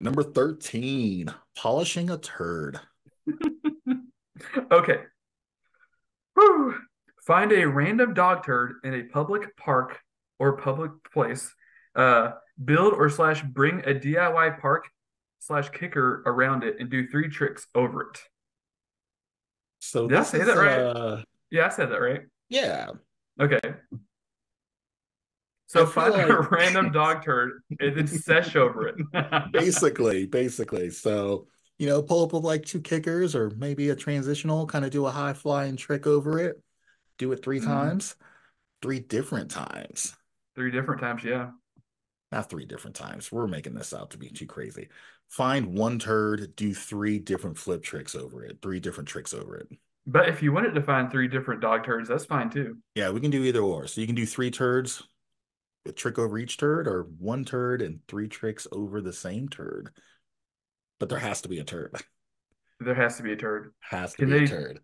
Number 13, polishing a turd. okay. Whew. Find a random dog turd in a public park or public place. Uh, build or slash bring a DIY park slash kicker around it and do three tricks over it. So Did I say is, that right? uh, Yeah, I said that right. yeah. Okay. So find a random dog turd and then sesh over it. basically, basically. So, you know, pull up with like two kickers or maybe a transitional, kind of do a high flying trick over it. Do it 3 Mhm. times, three different times. Three different times, yeah. Not three different times. We're making this out to be too crazy. Find one turd, do three different flip tricks over it, three different tricks over it. But if you wanted to find three different dog turds, that's fine too. Yeah, we can do either or. So you can do three turds, a trick over each turd, or one turd and three tricks over the same turd. But there has to be a turd. There has to be a turd. Has to Can be they- a turd.